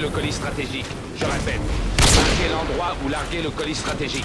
le colis stratégique. Je répète, Marquez l'endroit où larguer le colis stratégique.